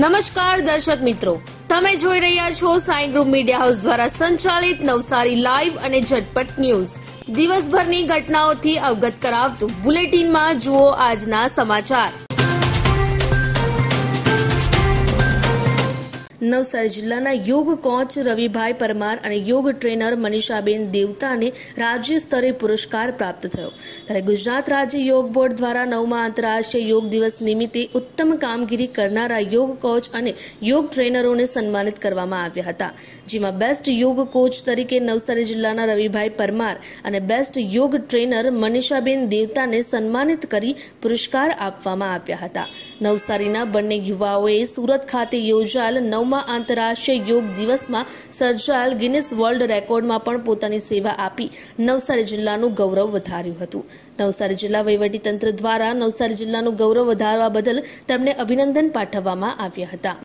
નમસ્કાર દર્શક મિત્રો. તમે જોઈ રહ્યા છો સાઈ ગ્રુપ મીડિયા હાઉસ દ્વારા સંચાલિત નવસારી લાઈવ અને ઝટપટ ન્યૂઝ. દિવસભરની ઘટનાઓથી અવગત કરાવતું બુલેટિનમાં જુઓ આજના સમાચાર. નવસારી જિલ્લાના યોગ કોચ રવિભાઈ પરમાર અને યોગ ટ્રેનર મનીષાબેન દેવતાને રાજ્ય સ્તરે પુરસ્કાર પ્રાપ્ત થયો. ત્યારે ગુજરાત રાજ્ય યોગ બોર્ડ દ્વારા નવમા આંતરરાષ્ટ્રીય યોગ દિવસ નિમિત્તે ઉત્તમ કામગીરી કરનારા યોગ કોચ અને યોગ ટ્રેનરોને સન્માનિત કરવામાં આવ્યા હતા. જેમાં બેસ્ટ યોગ કોચ તરીકે નવસારી જિલ્લાના રવિભાઈ પરમાર અને બેસ્ટ યોગ ટ્રેનર મનીષાબેન દેવતાને સન્માનિત કરી પુરસ્કાર આપવામાં આવ્યા હતા. નવસારીના બંને યુવાઓએ સુરત ખાતે યોજાયેલ નવમા આંતરરાષ્ટ્રીય યોગ દિવસમાં સર્જાયેલ ગિનિસ વર્લ્ડ રેકોર્ડમાં પણ પોતાની સેવા આપી નવસારી જિલ્લાનું ગૌરવ વધાર્યું હતું. નવસારી જિલ્લા વહીવટીતંત્ર દ્વારા નવસારી જિલ્લાનું ગૌરવ વધારવા બદલ તેમને અભિનંદન પાઠવવામાં આવ્યા હતા.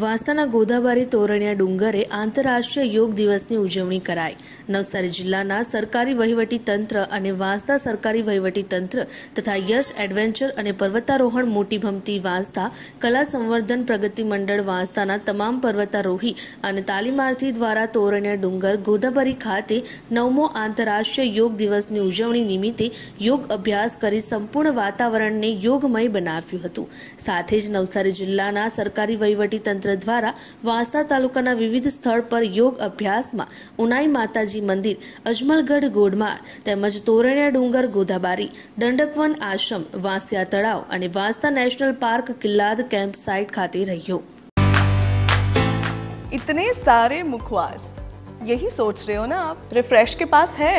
વાંસદાના ગોદાબારી તોરણિયા ડુંગરે આંતરરાષ્ટ્રીય યોગ દિવસની ઉજવણી કરાઈ. નવસારી જિલ્લાના સરકારી વહીવટી તંત્ર અને વાંસદા સરકારી વહીવટી તંત્ર તથા યશ એડવેન્ચર અને પર્વતારોહણ મોટી ભમતી વાંસદા, કલા સંવર્ધન પ્રગતિ મંડળ વાંસદાના તમામ પર્વતારોહી અને તાલીમાર્થી દ્વારા તોરણિયા ડુંગર ગોદાબારી ખાતે નવમો આંતરરાષ્ટ્રીય યોગ દિવસની ઉજવણી નિમિત્તે યોગ અભ્યાસ કરી સંપૂર્ણ વાતાવરણને યોગમય બનાવ્યું હતું. સાથે જ નવસારી જિલ્લાના સરકારી વહીવટી તંત્ર દ્વારા વાંસદા તાલુકાના વિવિધ સ્થળ પર યોગ અભ્યાસમાં ઉનાઈ માતાજી મંદિર અજમલગઢ ગોઢમાળ તેમજ તોરણિયા ડુંગર ગોધાબારી દંડકવન આશ્રમ વાંસિયા તળાવ અને Vansda national park Killad camp site ખાતે રહ્યો इतने सारे मुखवास यही सोच रहे हो ना आप रिफ्रेश के पास है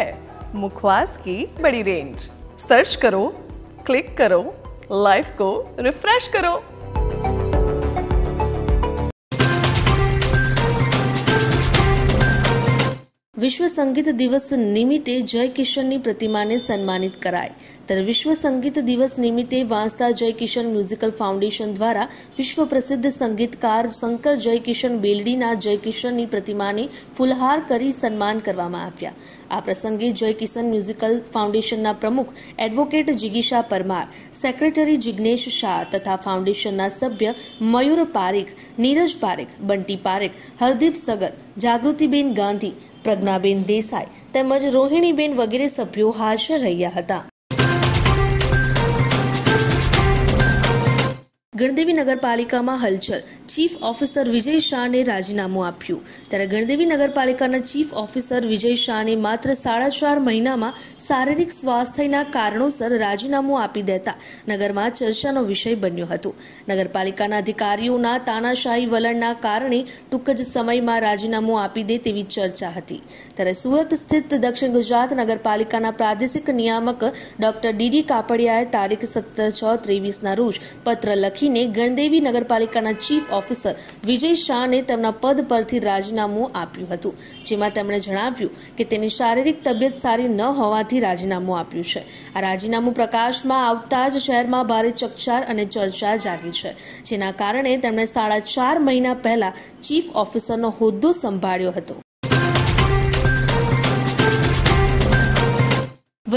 मुखवास की बड़ी रेंज सर्च करो क्लिक करो लाइफ को रिफ्रेश करो વિશ્વ સંગીત દિવસ નિમિત્તે જય કિશનની પ્રતિમાને સન્માનિત કરાઈ ત્યારે વિશ્વ સંગીત દિવસ નિમિત્તે વાંસદા જય કિશન મ્યુઝિકલ ફાઉન્ડેશન દ્વારા વિશ્વ પ્રસિદ્ધ સંગીતકાર શંકર જય કિશન બેલડીના જય કિશનની પ્રતિમાને ફુલહાર કરી સન્માન કરવામાં આવ્યા. આ પ્રસંગે જય કિશન મ્યુઝિકલ ફાઉન્ડેશનના પ્રમુખ એડવોકેટ જિગીશા પરમાર, સેક્રેટરી જિગ્નેશ શાહ તથા ફાઉન્ડેશનના સભ્ય મયુર પારેખ, નીરજ પારેખ, બંટી પારેખ, હરદીપ સગર જાગૃતિબેન ગાંધી, પ્રજ્ઞાબેન દેસાઈ તેમજ રોહિણીબેન વગેરે સભ્યો હાજર રહ્યા હતા. ગણદેવી નગરપાલિકામાં હલચલ ચીફ ઓફિસર વિજય શાહને રાજીનામું આપ્યું. ત્યારે ગણદેવી નગરપાલિકાના ચીફ ઓફિસર વિજય શાહને માત્ર સાડા ચાર મહિનામાં શારીરિક સ્વાસ્થ્યના કારણોસર રાજીનામું આપી દેતા નગરમાં ચર્ચાનો વિષય બન્યો હતો. નગરપાલિકાના અધિકારીઓના તાનાશાહી વલણના કારણે ટૂંક જ સમયમાં રાજીનામું આપી દે તેવી ચર્ચા હતી. ત્યારે સુરત સ્થિત દક્ષિણ ગુજરાત નગરપાલિકાના પ્રાદેશિક નિયામક ડોક્ટર ડીડી કાપડિયાએ તારીખ સત્તર છ ત્રેવીસના રોજ પત્ર લખીને ગણદેવી નગરપાલિકાના ચીફ ઓફિસર વિજય શાહને તેમના પદ પરથી રાજીનામું આપ્યું હતું, જેમાં તેમણે જણાવ્યું કે તેની શારીરિક તબિયત સારી ન હોવાથી રાજીનામું આપ્યું છે. આ રાજીનામું પ્રકાશમાં આવતા જ શહેરમાં ભારે ચકચાર અને ચર્ચા જાગી છે, જેના કારણે તેમણે સાડા ચાર મહિના પહેલા ચીફ ઓફિસરનો હોદ્દો સંભાળ્યો હતો.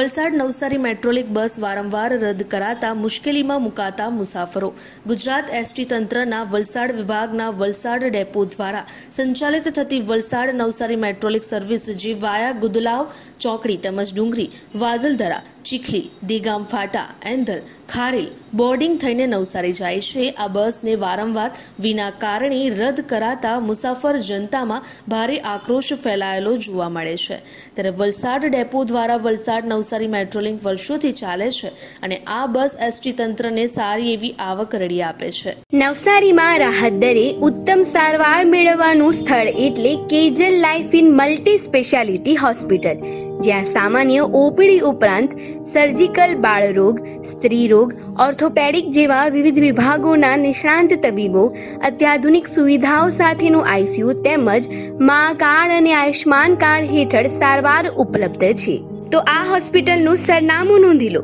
વલસાડ નવસારી મેટ્રોલિક બસ વારંવાર રદ કરાતા મુશ્કેલીમાં મુકાતા મુસાફરો. ગુજરાત એસટી તંત્રના વલસાડ વિભાગના વલસાડ ડેપો દ્વારા સંચાલિત થતી વલસાડ નવસારી મેટ્રોલિક સર્વિસ જે વાયા ગુદલાવ ચોકડી તેમજ ડુંગરી, વાદલધરા, ચીખલી, દેગામ ફાટા એન્ધલ ખારેલ બોર્ડિંગ થઈને નવસારી જાય છે. આ બસને વારંવાર વિના કારણે રદ કરાતા મુસાફર જનતામાં ભારે આક્રોશ ફેલાયેલો જોવા મળે છે. ત્યારે વલસાડ ડેપો દ્વારા વલસાડ નવસારી મેટ્રોલિંક વર્ષોથી ચાલે છે અને આ બસ એસટી તંત્રને સારી એવી આવક રડી આપે છે. નવસારીમાં રાહત દરે ઉત્તમ સારવાર મેળવવાનું સ્થળ એટલે Kejal life in multi speciality hospital, જ્યાં સામાન્ય ઓપીડી ઉપરાંત સર્જિકલ બાળરોગ સ્ત્રી રોગ ઓર્થોપેડિક જેવા વિવિધ વિભાગોના નિષ્ણાંત તબીબો, અત્યાધુનિક સુવિધાઓ સાથેનું આઈસીયુ તેમજ મા કાર્ડ અને આયુષ્માન કાર્ડ હેઠળ સારવાર ઉપલબ્ધ છે. તો આ હોસ્પિટલનું સરનામું નોંધી લો.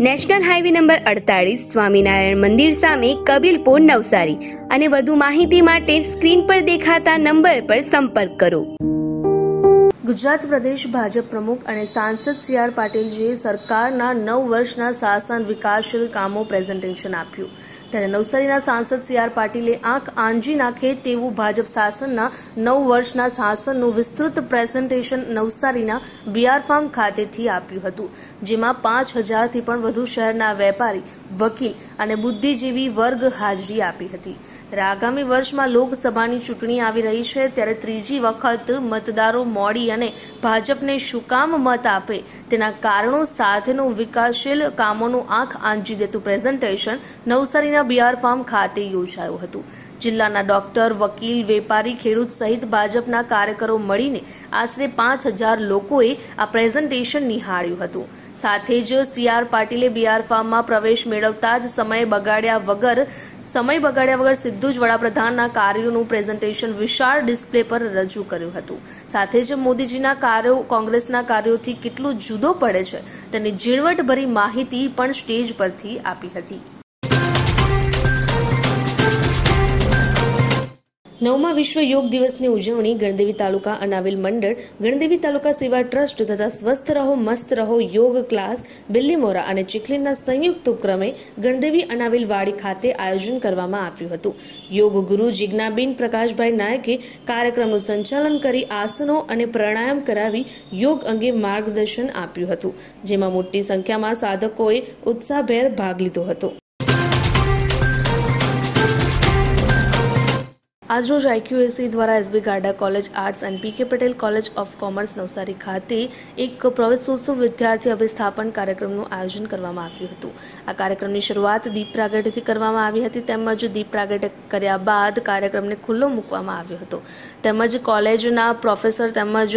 નેશનલ હાઈવે નંબર અડતાળીસ, સ્વામિનારાયણ મંદિર સામે કબીલપુર નવસારી અને વધુ માહિતી માટે સ્ક્રીન પર દેખાતા નંબર પર સંપર્ક કરો. ગુજરાત પ્રદેશ ભાજપ પ્રમુખ અને સાંસદ સી આર પાટીલજીએ સરકારના નવ વર્ષના શાસન વિકાસશીલ કામો પ્રેઝન્ટેશન આપ્યું. ત્યારે નવસારીના સાંસદ સી આર પાટીલે આંખ આંજી નાખે તેવું ભાજપ શાસનના નવ વર્ષના શાસનનું વિસ્તૃત પ્રેઝન્ટેશન નવસારીના બીઆર ફાર્મ ખાતેથી આપ્યું હતું, જેમાં પાંચ હજારથી પણ વધુ શહેરના વેપારી, વકીલ અને બુદ્ધિજીવી વર્ગ હાજરી આપી હતી. આગામી વર્ષમાં લોકસભાની ચૂંટણી આવી રહી છે, ત્યારે ત્રીજી વખત મતદારો મોડી અને ભાજપને શું કામ મત આપે તેના કારણો સાથેનું વિકાસશીલ કામોનું આંખ આંજી દેતું પ્રેઝન્ટેશન નવસારીના બીઆર ફાર્મ ખાતે યોજાયું હતું. જિલ્લાના ડોક્ટર, વકીલ, વેપારી, ખેડૂત સહિત ભાજપના કાર્યકરો મળીને આશરે પાંચ હજાર લોકોએ આ પ્રેઝન્ટેશન નિહાળ્યું હતું. સાથે જ સીઆર પાટીલે બીઆર ફાર્મમાં પ્રવેશ મેળવતા જ સમય બગાડ્યા વગર, સમય બગાડ્યા વગર સીધું જ વડાપ્રધાનના કાર્યોનું પ્રેઝન્ટેશન વિશાળ ડિસ્પ્લે પર રજૂ કર્યું હતું. સાથે જ મોદીજીના કાર્યો, કોંગ્રેસના કાર્યોથી કેટલું જુદો પડે છે તેની ઝીણવટભરી માહિતી પણ સ્ટેજ પરથી આપી હતી. નવમા વિશ્વ યોગ દિવસની ઉજવણી ગણદેવી તાલુકા અનાવિલ મંડળ, ગણદેવી તાલુકા સેવા ટ્રસ્ટ તથા સ્વસ્થ રહો, મસ્ત રહો યોગ ક્લાસ બિલ્લીમોરા અને ચીખલીના સંયુક્ત ઉપક્રમે ગણદેવી અનાવિલ વાડી ખાતે આયોજન કરવામાં આવ્યું હતું. યોગ ગુરુ જિજ્ઞાબેન પ્રકાશભાઈ નાયકે કાર્યક્રમનું સંચાલન કરી આસનો અને પ્રાણાયામ કરાવી યોગ અંગે માર્ગદર્શન આપ્યું હતું, જેમાં મોટી સંખ્યામાં સાધકોએ ઉત્સાહભેર ભાગ લીધો હતો. આજરોજ આઈક્યુએસી દ્વારા SB Garda college arts and P K Patel college of commerce Navsari ખાતે એક પ્રવેશોત્સવ વિદ્યાર્થી અભિસ્થાપન કાર્યક્રમનું આયોજન કરવામાં આવ્યું હતું. આ કાર્યક્રમની શરૂઆત દીપ પ્રાગટ્યથી કરવામાં આવી હતી, તેમજ દીપ પ્રાગટ્ય કર્યા બાદ કાર્યક્રમને ખુલ્લો મૂકવામાં આવ્યો હતો. તેમજ કોલેજના પ્રોફેસર તેમજ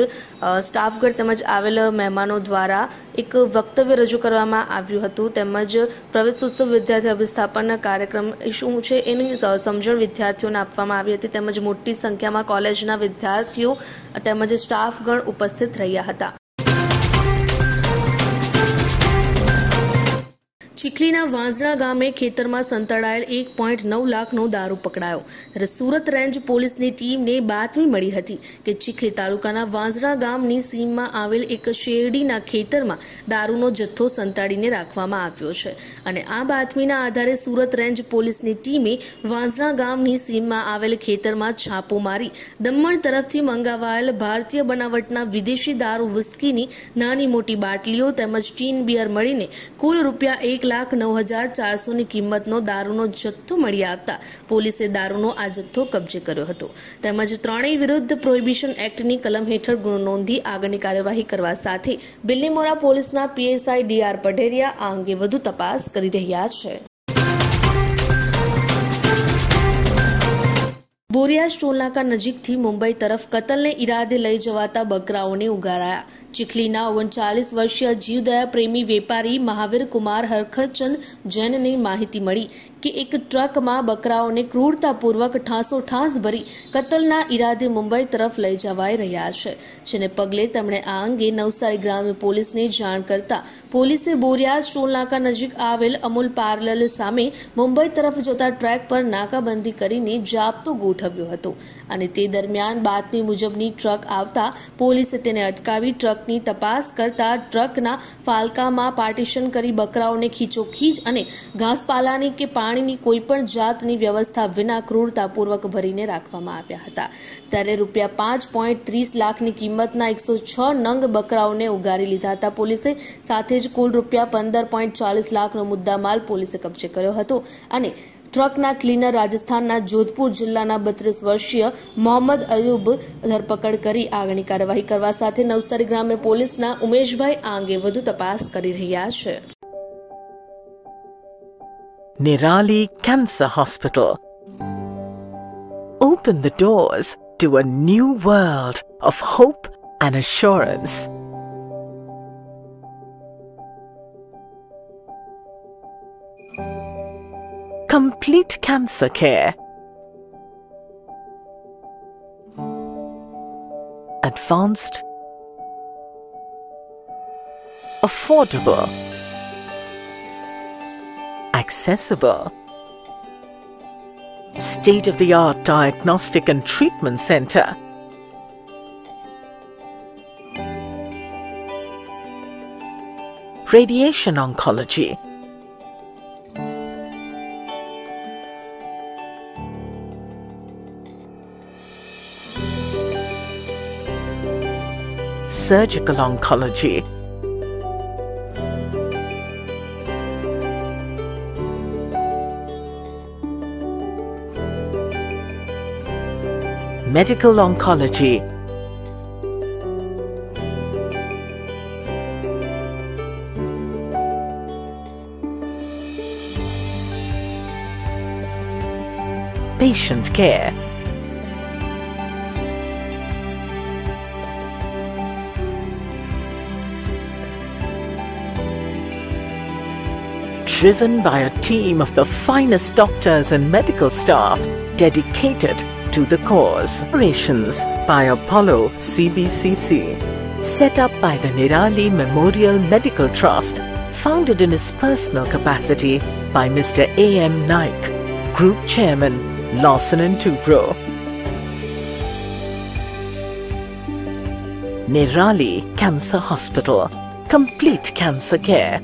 સ્ટાફગઢ તેમજ આવેલ મહેમાનો દ્વારા એક વક્તવ્ય રજૂ કરવામાં આવ્યું હતું. તેમજ પ્રવેશોત્સવ વિદ્યાર્થી અભિસ્થાપન કાર્યક્રમ શું છે, એની સમજણ વિદ્યાર્થીઓને આપવામાં આવી હતી તેમજ મોટી સંખ્યામાં કોલેજના વિદ્યાર્થીઓ તેમજ સ્ટાફગણ ઉપસ્થિત રહ્યા હતા. ચીખલીના વાંસણા ગામે ખેતરમાં સંતાડાયેલ એક પોઈન્ટ નવ લાખનો દારૂ પકડાયો. સુરત રેન્જ પોલીસની ટીમને બાતમી મળી હતી કે ચીખલી તાલુકાના વાંઝણા ગામની સીમમાં આવેલ એક શેરડીના ખેતરમાં દારૂનો જથ્થો સંતાડીને રાખવામાં આવ્યો છે. અને આ બાતમીના આધારે સુરત રેન્જ પોલીસની ટીમે વાંઝણા ગામની સીમમાં આવેલ ખેતરમાં છાપો મારી દમણ તરફથી મંગાવાયેલ ભારતીય બનાવટના વિદેશી દારૂ વિસ્કીની નાની મોટી બાટલીઓ તેમજ ટીન બિયર મળીને કુલ રૂપિયા એક લાખ નવ હજાર ચારસોની કિંમતનો દારૂનો જથ્થો મળી આવતા પોલીસે દારૂનો આ જથ્થો કબજે કર્યો હતો. તેમજ ત્રણેય વિરુદ્ધ પ્રોહિબિશન એક્ટની કલમ હેઠળ ગુનો નોંધી આગળની કાર્યવાહી કરવા સાથે બિલ્લીમોરા પોલીસના પીએસઆઈ ડીઆર પઢેરિયા આ અંગે વધુ તપાસ કરી રહ્યા છે. બોરિયા ટોલનાકા નજીકથી મુંબઈ તરફ કતલને ઈરાદે લઈ જવાતા બકરાઓને ઉગારાયા. ચીખલીના ઓગણચાલીસ વર્ષીય જીવદયા પ્રેમી વેપારી મહાવીર કુમાર હરખતચંદ જૈનની માહિતી મળી કે એક ટ્રકમાં બકરાઓને ક્રૂરતાપૂર્વક ઠાસો ઠાંસ ભરી કતલના ઈરાદે મુંબઈ તરફ લઈ જવાઈ રહ્યા છે, જેને પગલે તેમણે આ અંગે નવસારી ગ્રામ્ય પોલીસને જાણ કરતા પોલીસે બોરિયાજ ટોલનાકા નજીક આવેલ અમૂલ પાર્લર સામે મુંબઈ તરફ જતા ટ્રેક પર નાકાબંધી કરીને જાપતો ગોઠવ્યો હતો અને તે દરમિયાન બાતમી મુજબની ટ્રક આવતા પોલીસે તેને અટકાવી ટ્રકની તપાસ કરતા ટ્રકના ફાલકામાં પાર્ટીશન કરી બકરાઓને ખીચોખીચ અને ઘાસપાલાની કે પાણીની કોઈપણ જાતની વ્યવસ્થા વિના ક્રૂરતાપૂર્વક ભરીને રાખવામાં આવ્યા હતા. ત્યારે રૂપિયા પાંચ પોઈન્ટ ત્રીસ લાખની કિંમતના એકસો છ નંગ બકરાઓને ઉગારી લીધા હતા પોલીસે. સાથે જ કુલ રૂપિયા પંદર પોઈન્ટ ચાલીસ લાખનો મુદ્દામાલ પોલીસે કબજે કર્યો હતો અને ટ્રકના ક્લીનર રાજસ્થાનના જોધપુર જિલ્લાના બત્રીસ વર્ષીય મોહમ્મદ અયુબ ધરપકડ કરી આગળની કાર્યવાહી કરવા સાથે નવસારી ગ્રામ્ય પોલીસના ઉમેશભાઈ આ અંગે વધુ તપાસ કરી રહ્યા છે. Nirali Cancer Hospital. Open the doors to a new world of hope and assurance. Complete cancer care. Advanced. Affordable accessible. State of the art diagnostic and treatment center. Radiation oncology. Surgical oncology. Medical oncology, patient care, driven by a team of the finest doctors and medical staff dedicated to the cause. Operations by Apollo CBCC, set up by the Nirali Memorial Medical Trust, founded in his personal capacity by Mr. A. M. Naik, Group Chairman, Lawson and Tubro. Nirali Cancer Hospital, complete cancer care